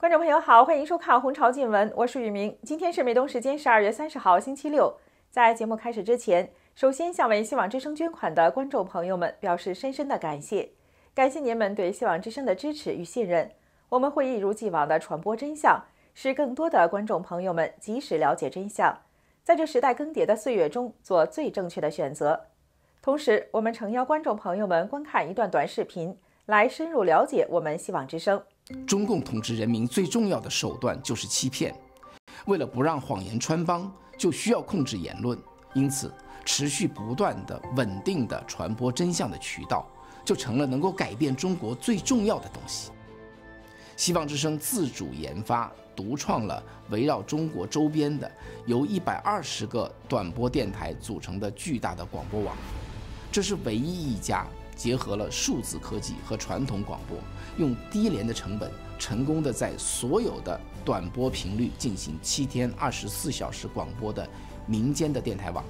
观众朋友好，欢迎收看《红潮见闻》，我是雨明。今天是美东时间十二月三十号，星期六。在节目开始之前，首先向为希望之声捐款的观众朋友们表示深深的感谢，感谢您们对希望之声的支持与信任。我们会一如既往的传播真相，使更多的观众朋友们及时了解真相，在这时代更迭的岁月中做最正确的选择。同时，我们诚邀观众朋友们观看一段短视频，来深入了解我们希望之声。中共统治人民最重要的手段就是欺骗，为了不让谎言穿帮，就需要控制言论。因此，持续不断的、稳定的传播真相的渠道，就成了能够改变中国最重要的东西。希望之声自主研发、独创了围绕中国周边的由一百二十个短波电台组成的巨大的广播网，这是唯一一家。结合了数字科技和传统广播，用低廉的成本，成功的在所有的短波频率进行七天二十四小时广播的民间的电台网。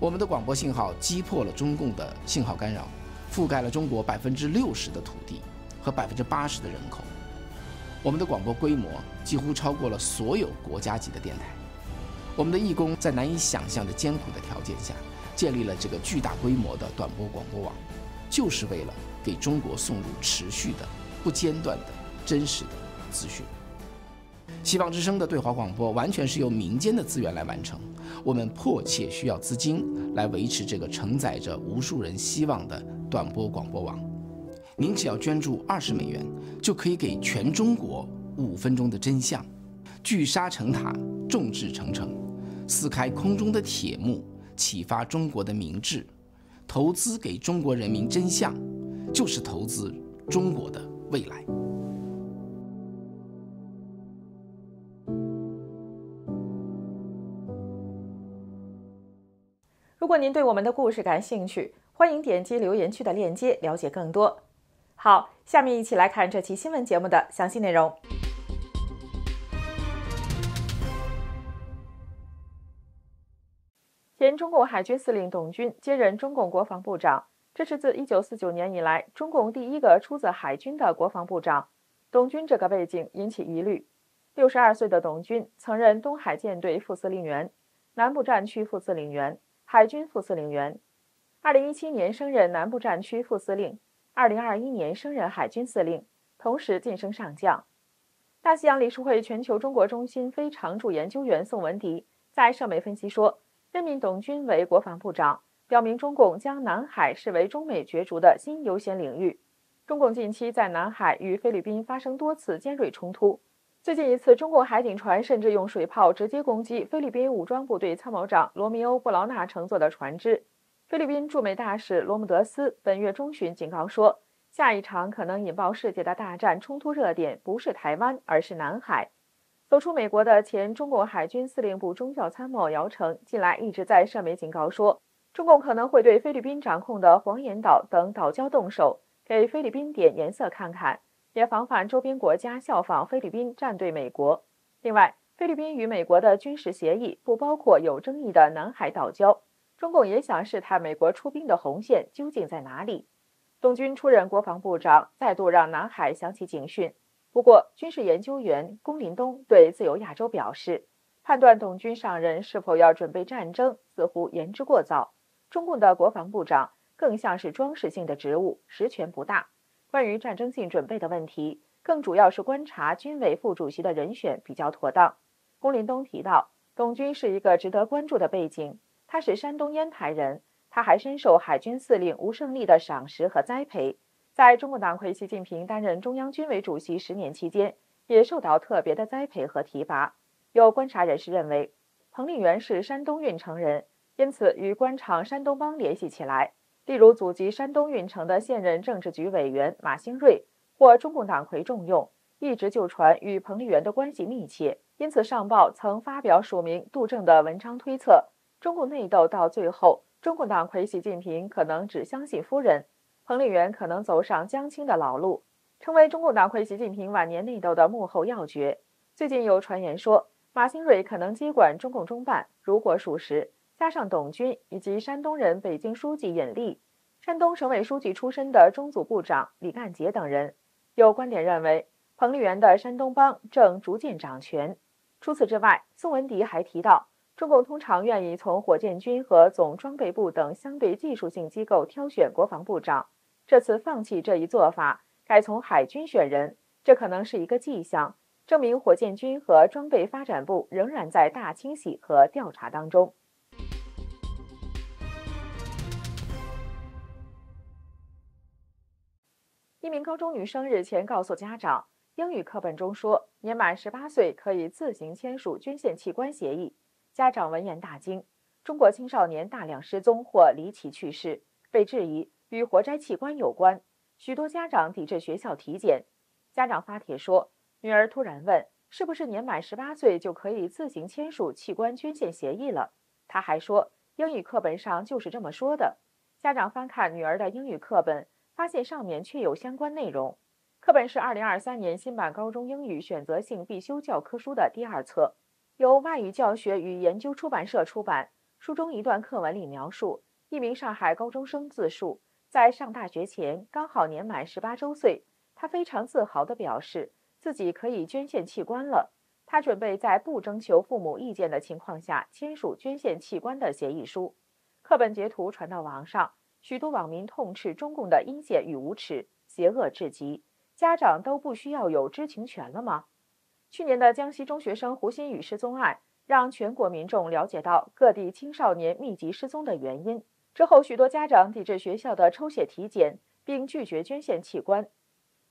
我们的广播信号击破了中共的信号干扰，覆盖了中国百分之六十的土地和百分之八十的人口。我们的广播规模几乎超过了所有国家级的电台。我们的义工在难以想象的艰苦的条件下，建立了这个巨大规模的短波广播网。就是为了给中国送入持续的、不间断的、真实的资讯。希望之声的对华广播完全是由民间的资源来完成，我们迫切需要资金来维持这个承载着无数人希望的短波广播网。您只要捐助二十美元，就可以给全中国五分钟的真相，聚沙成塔，众志成城，撕开空中的铁幕，启发中国的明智。投资给中国人民真相，就是投资中国的未来。如果您对我们的故事感兴趣，欢迎点击留言区的链接了解更多。好，下面一起来看这期新闻节目的详细内容。前中共海军司令董军接任中共国防部长，这是自1949年以来中共第一个出自海军的国防部长。董军这个背景引起疑虑。62岁的董军曾任东海舰队副司令员、南部战区副司令员、海军副司令员。2017年升任南部战区副司令，2021年升任海军司令，同时晋升上将。大西洋理事会全球中国中心非常驻研究员宋文迪在社媒分析说。任命董军为国防部长，表明中共将南海视为中美角逐的新优先领域。中共近期在南海与菲律宾发生多次尖锐冲突，最近一次，中共海警船甚至用水炮直接攻击菲律宾武装部队参谋长罗密欧·布劳纳乘坐的船只。菲律宾驻美大使罗姆德斯本月中旬警告说，下一场可能引爆世界的大战冲突热点不是台湾，而是南海。走出美国的前中国海军司令部中校参谋姚成近来一直在社媒警告说，中共可能会对菲律宾掌控的黄岩岛等岛礁动手，给菲律宾点颜色看看，也防范周边国家效仿菲律宾站队美国。另外，菲律宾与美国的军事协议不包括有争议的南海岛礁，中共也想试探美国出兵的红线究竟在哪里。东军出任国防部长，再度让南海响起警讯。不过，军事研究员龚林东对自由亚洲表示，判断董军上任是否要准备战争，似乎言之过早。中共的国防部长更像是装饰性的职务，实权不大。关于战争性准备的问题，更主要是观察军委副主席的人选比较妥当。龚林东提到，董军是一个值得关注的背景，他是山东烟台人，他还深受海军司令吴胜利的赏识和栽培。在中国党魁习近平担任中央军委主席十年期间，也受到特别的栽培和提拔。有观察人士认为，彭丽媛是山东运城人，因此与官场山东帮联系起来。例如，祖籍山东运城的现任政治局委员马兴瑞，获中共党魁重用，一直就传与彭丽媛的关系密切。因此，上报曾发表署名杜正的文章，推测中共内斗到最后，中共党魁习近平可能只相信夫人。彭丽媛可能走上江青的老路，成为中共党魁习近平晚年内斗的幕后要角。最近有传言说，马兴瑞可能接管中共中办，如果属实，加上董军以及山东人北京书记尹力、山东省委书记出身的中组部长李干杰等人，有观点认为，彭丽媛的山东帮正逐渐掌权。除此之外，宋文迪还提到，中共通常愿意从火箭军和总装备部等相对技术性机构挑选国防部长，这次放弃这一做法，改从海军选人，这可能是一个迹象，证明火箭军和装备发展部仍然在大清洗和调查当中。一名高中女生日前告诉家长，英语课本中说年满十八岁可以自行签署捐献器官协议。家长闻言大惊。中国青少年大量失踪或离奇去世，被质疑与活摘器官有关，许多家长抵制学校体检。家长发帖说，女儿突然问是不是年满十八岁就可以自行签署器官捐献协议了。他还说英语课本上就是这么说的。家长翻看女儿的英语课本。发现上面确有相关内容。课本是二零二三年新版高中英语选择性必修教科书的第二册，由外语教学与研究出版社出版。书中一段课文里描述，一名上海高中生自述，在上大学前刚好年满十八周岁，他非常自豪地表示自己可以捐献器官了。他准备在不征求父母意见的情况下签署捐献器官的协议书。课本截图传到网上。许多网民痛斥中共的阴险与无耻，邪恶至极。家长都不需要有知情权了吗？去年的江西中学生胡鑫宇失踪案，让全国民众了解到各地青少年密集失踪的原因。之后，许多家长抵制学校的抽血体检，并拒绝捐献器官。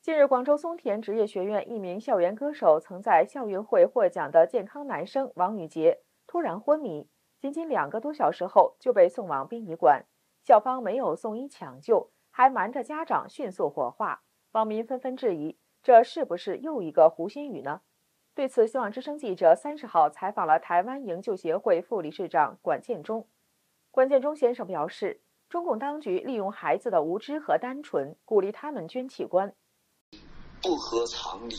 近日，广州松田职业学院一名校园歌手，曾在校运会获奖的健康男生王宇杰突然昏迷，仅仅两个多小时后就被送往殡仪馆。校方没有送医抢救，还瞒着家长迅速火化，网民纷纷质疑，这是不是又一个胡鑫宇呢？对此，希望之声记者三十号采访了台湾营救协会副理事长管建中。关建中先生表示，中共当局利用孩子的无知和单纯，鼓励他们捐器官，不合常理。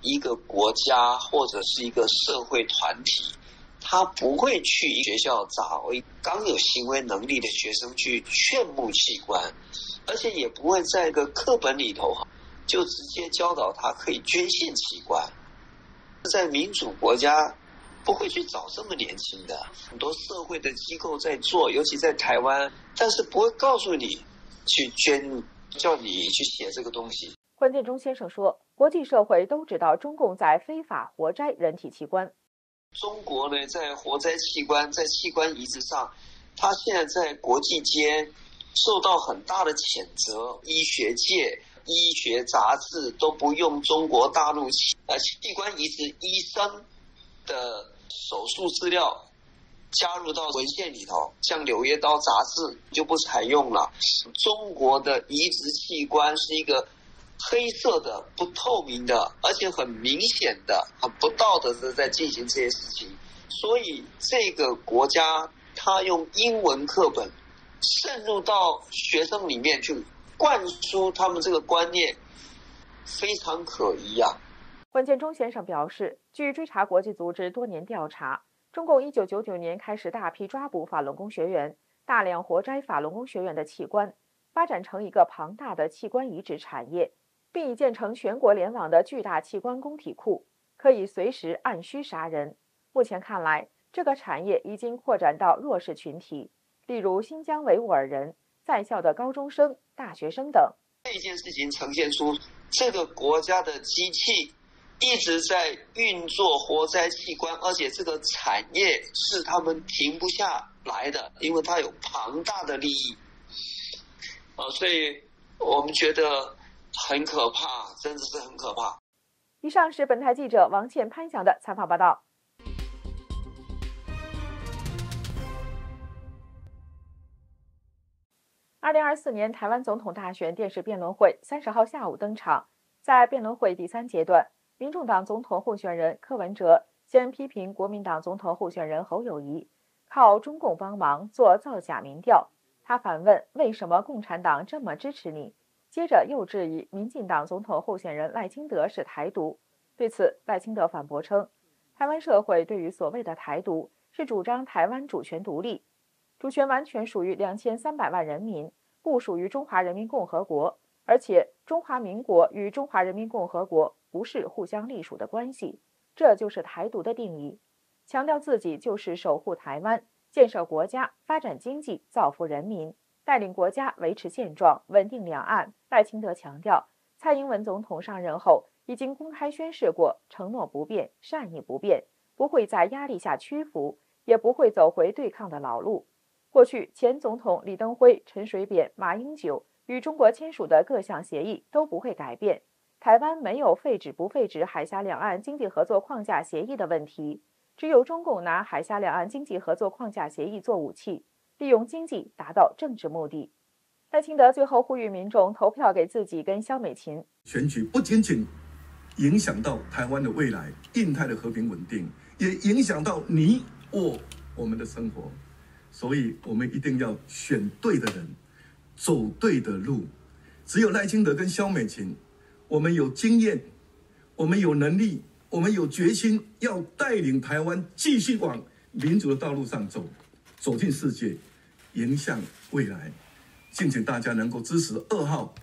一个国家或者是一个社会团体。他不会去学校找一刚有行为能力的学生去劝募器官，而且也不会在一个课本里头哈，就直接教导他可以捐献器官。在民主国家，不会去找这么年轻的。很多社会的机构在做，尤其在台湾，但是不会告诉你去捐，叫你去写这个东西。关建中先生说，国际社会都知道中共在非法活摘人体器官。中国呢，在活摘器官、在器官移植上，它现在在国际间受到很大的谴责。医学界、医学杂志都不用中国大陆器呃器官移植医生的手术资料加入到文献里头，像《柳叶刀》杂志就不采用了。中国的移植器官是一个。黑色的、不透明的，而且很明显的、很不道德的在进行这些事情，所以这个国家他用英文课本渗入到学生里面去灌输他们这个观念，非常可疑啊。关建中先生表示，据追查国际组织多年调查，中共一九九九年开始大批抓捕法轮功学员，大量活摘法轮功学员的器官，发展成一个庞大的器官移植产业。并已建成全国联网的巨大器官供体库，可以随时按需杀人。目前看来，这个产业已经扩展到弱势群体，例如新疆维吾尔人、在校的高中生、大学生等。这件事情呈现出这个国家的机器一直在运作活摘器官，而且这个产业是他们停不下来的，因为它有庞大的利益。啊，所以我们觉得。很可怕，真的是很可怕。以上是本台记者王倩、潘翔的采访报道。二零二四年台湾总统大选电视辩论会三十号下午登场，在辩论会第三阶段，民众党总统候选人柯文哲先批评国民党总统候选人侯友谊靠中共帮忙做造假民调，他反问：为什么共产党这么支持你？接着又质疑民进党总统候选人赖清德是台独，对此赖清德反驳称，台湾社会对于所谓的台独是主张台湾主权独立，主权完全属于两千三百万人民，不属于中华人民共和国，而且中华民国与中华人民共和国不是互相隶属的关系。这就是台独的定义，强调自己就是守护台湾、建设国家、发展经济、造福人民、带领国家维持现状、稳定两岸。赖清德强调，蔡英文总统上任后已经公开宣誓过，承诺不变，善意不变，不会在压力下屈服，也不会走回对抗的老路。过去前总统李登辉、陈水扁、马英九与中国签署的各项协议都不会改变。台湾没有废止不废止海峡两岸经济合作框架协议的问题，只有中共拿海峡两岸经济合作框架协议做武器，利用经济达到政治目的。赖清德最后呼吁民众投票给自己跟萧美琴。选举不仅仅影响到台湾的未来、印太的和平稳定，也影响到你我我们的生活，所以我们一定要选对的人，走对的路。只有赖清德跟萧美琴。我们有经验，我们有能力，我们有决心，要带领台湾继续往民主的道路上走，走进世界，迎向未来。敬请大家能够支持二号，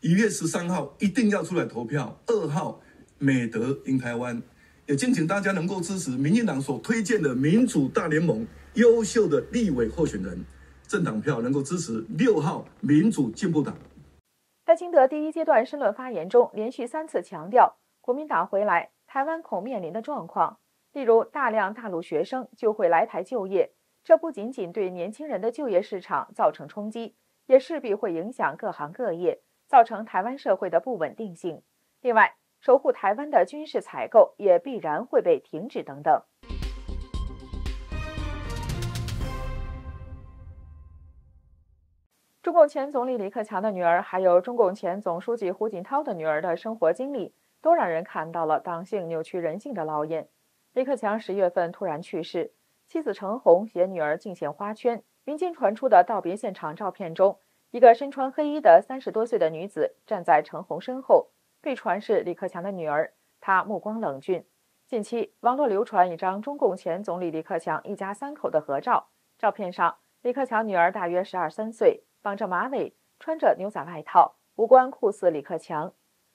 一月十三号一定要出来投票。二号美德赢台湾，也敬请大家能够支持民进党所推荐的民主大联盟优秀的立委候选人，政党票能够支持六号民主进步党。金德第一阶段申论发言中，连续三次强调，国民党回来，台湾恐面临的状况，例如大量大陆学生就会来台就业，这不仅仅对年轻人的就业市场造成冲击，也势必会影响各行各业，造成台湾社会的不稳定性。另外，守护台湾的军事采购也必然会被停止等等。中共前总理李克强的女儿，还有中共前总书记胡锦涛的女儿的生活经历，都让人看到了党性扭曲人性的烙印。李克强十月份突然去世，妻子陈红携女儿尽献花圈。民间传出的道别现场照片中，一个身穿黑衣的三十多岁的女子站在陈红身后，被传是李克强的女儿，她目光冷峻。近期，网络流传一张中共前总理李克强一家三口的合照，照片上，李克强女儿大约十二三岁。绑着马尾，穿着牛仔外套，五官酷似李克强。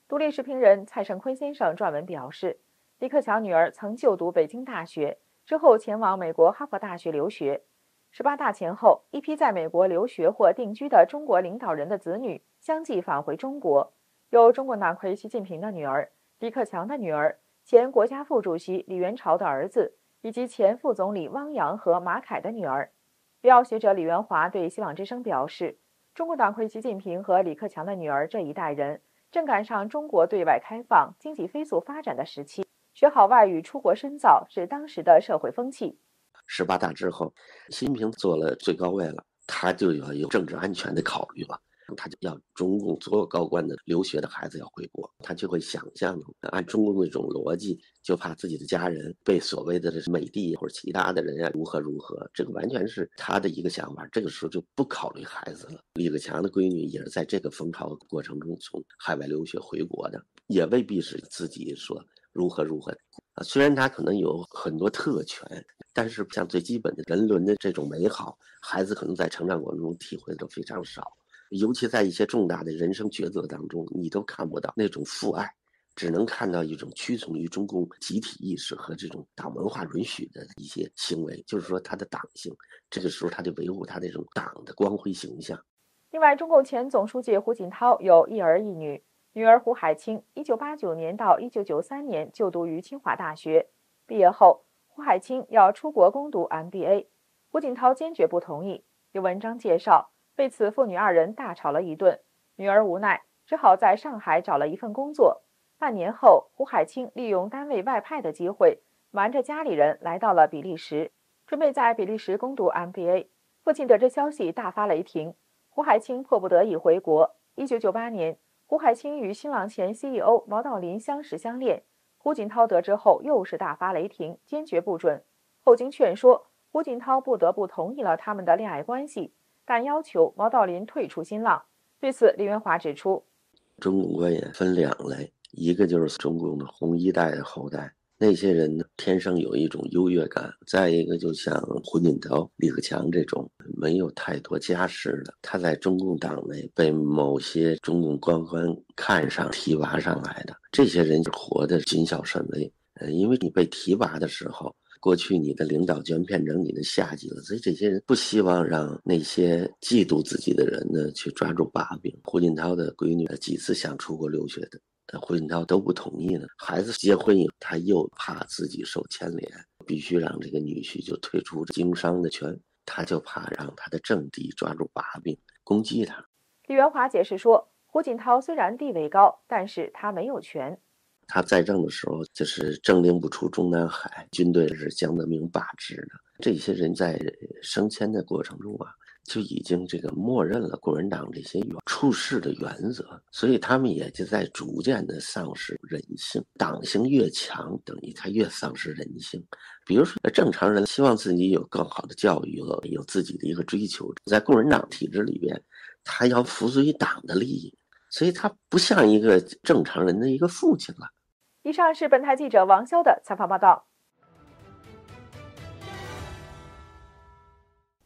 独立视频人蔡胜坤先生撰文表示，李克强女儿曾就读北京大学，之后前往美国哈佛大学留学。十八大前后，一批在美国留学或定居的中国领导人的子女相继返回中国，有中国党魁习近平的女儿、李克强的女儿、前国家副主席李元朝的儿子，以及前副总理汪洋和马凯的女儿。必要学者李元华对希望之声表示。中国党魁习近平和李克强的女儿这一代人，正赶上中国对外开放、经济飞速发展的时期。学好外语、出国深造是当时的社会风气。十八大之后，习近平做了最高位了，他就要有政治安全的考虑了。他就要中共所有高官的留学的孩子要回国，他就会想象按中共那种逻辑，就怕自己的家人被所谓的美帝或者其他的人啊如何如何，这个完全是他的一个想法。这个时候就不考虑孩子了。李克强的闺女也是在这个风潮过程中从海外留学回国的，也未必是自己说如何如何啊。虽然他可能有很多特权，但是像最基本的人伦的这种美好，孩子可能在成长过程中体会的非常少。尤其在一些重大的人生抉择当中，你都看不到那种父爱，只能看到一种屈从于中共集体意识和这种党文化允许的一些行为。就是说，他的党性，这个时候他就维护他这种党的光辉形象。另外，中共前总书记胡锦涛有一儿一女，女儿胡海清，一九八九年到一九九三年就读于清华大学，毕业后，胡海清要出国攻读 MBA，胡锦涛坚决不同意。有文章介绍。为此，父女二人大吵了一顿。女儿无奈，只好在上海找了一份工作。半年后，胡海清利用单位外派的机会，瞒着家里人来到了比利时，准备在比利时攻读 MBA。父亲得知消息，大发雷霆。胡海清迫不得已回国。一九九八年，胡海清与新浪前 CEO 毛道林相识相恋。胡锦涛得知后，又是大发雷霆，坚决不准。后经劝说，胡锦涛不得不同意了他们的恋爱关系。但要求毛道林退出新浪。对此，李元华指出，中共官员分两类，一个就是中共的红一代的后代，那些人呢，天生有一种优越感。再一个，就像胡锦涛、李克强这种没有太多家世的，他在中共党内被某些中共官官看上、提拔上来的，这些人活得谨小慎微。呃，因为你被提拔的时候，过去你的领导居然变成你的下级了，所以这些人不希望让那些嫉妒自己的人呢去抓住把柄。胡锦涛的闺女几次想出国留学的。但胡锦涛都不同意呢。孩子结婚以后，他又怕自己受牵连，必须让这个女婿就退出经商的权。他就怕让他的政敌抓住把柄攻击他。李元华解释说，胡锦涛虽然地位高，但是他没有权。他在政的时候就是政令不出中南海，军队是江泽民把持的。这些人在升迁的过程中啊。就已经这个默认了共产党这些处事的原则，所以他们也就在逐渐的丧失人性。党性越强，等于他越丧失人性。比如说，正常人希望自己有更好的教育，有有自己的一个追求，在共产党体制里边，他要服从于党的利益，所以他不像一个正常人的一个父亲了。以上是本台记者王潇的采访报道。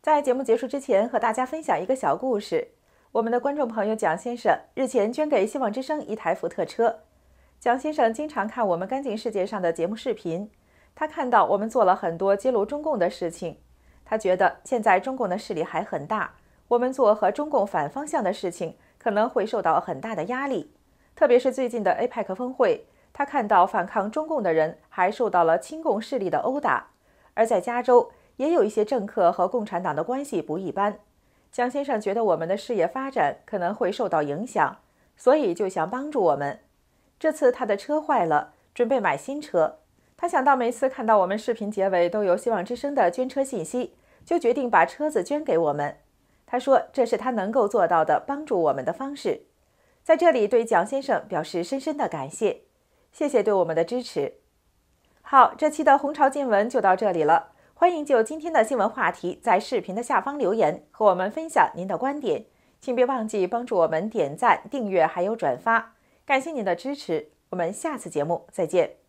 在节目结束之前，和大家分享一个小故事。我们的观众朋友蒋先生日前捐给希望之声一台福特车。蒋先生经常看我们《干净世界》上的节目视频，他看到我们做了很多揭露中共的事情，他觉得现在中共的势力还很大，我们做和中共反方向的事情可能会受到很大的压力。特别是最近的 APEC 峰会，他看到反抗中共的人还受到了亲共势力的殴打，而在加州。也有一些政客和共产党的关系不一般，蒋先生觉得我们的事业发展可能会受到影响，所以就想帮助我们。这次他的车坏了，准备买新车。他想到每次看到我们视频结尾都有希望之声的捐车信息，就决定把车子捐给我们。他说这是他能够做到的帮助我们的方式。在这里对蒋先生表示深深的感谢，谢谢对我们的支持。好，这期的红潮见闻就到这里了。欢迎就今天的新闻话题在视频的下方留言，和我们分享您的观点。请别忘记帮助我们点赞、订阅还有转发，感谢您的支持。我们下次节目再见。